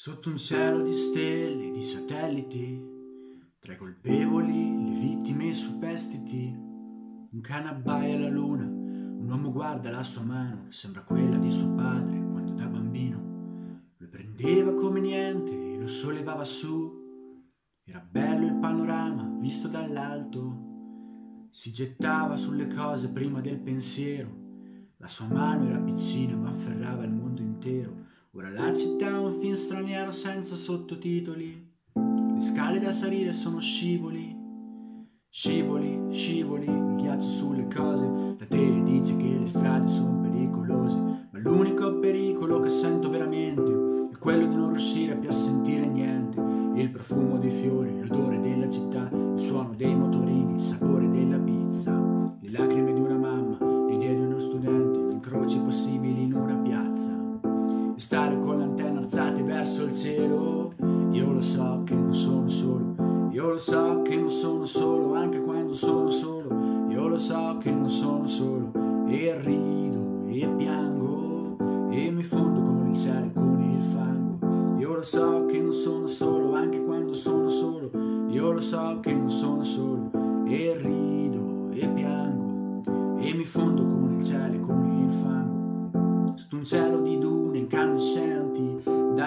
Sotto un cielo di stelle, di satelliti, tra i colpevoli, le vittime superstiti, un cane abbaia alla luna, un uomo guarda la sua mano, sembra quella di suo padre quando da bambino. Lo prendeva come niente e lo sollevava su. Era bello il panorama visto dall'alto, si gettava sulle cose prima del pensiero, la sua mano era piccina ma afferrava il mondo intero Ora la città è un film straniero senza sottotitoli. Le scale da salire sono scivoli. Scivoli, scivoli, il ghiaccio sulle cose. La tele dice che le strade sono pericolose. Ma l'unico pericolo che sento veramente è quello di non riuscire più a verso il cielo. Io lo so che non sono solo, io lo so che non sono solo, anche quando sono solo. Io lo so che non sono solo, e rido e piango e mi fondo con il cielo con il fango. Io lo so che non sono solo, anche quando sono solo. Io lo so che non sono solo, e rido e piango e mi fondo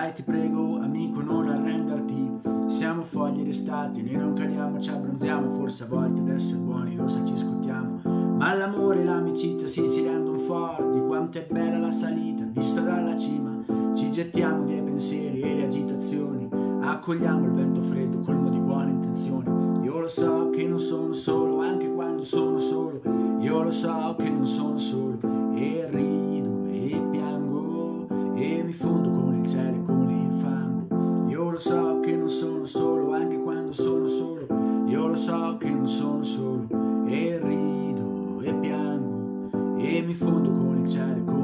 Dai ti prego amico non arrenderti, siamo foglie d'estate, noi non cadiamo, ci abbronziamo, forse a volte ad essere buoni lo sa ci scottiamo. Ma l'amore e l'amicizia si si rendono forti, quanto è bella la salita, vista dalla cima, ci gettiamo via i pensieri e le agitazioni, accogliamo il vento freddo colmo di buone intenzioni. Io lo so che non sono solo, anche quando sono solo, io lo so che non sono solo sono solo, anche quando sono solo, io lo so che non sono solo, e rido e piango e mi fondo con il cielo.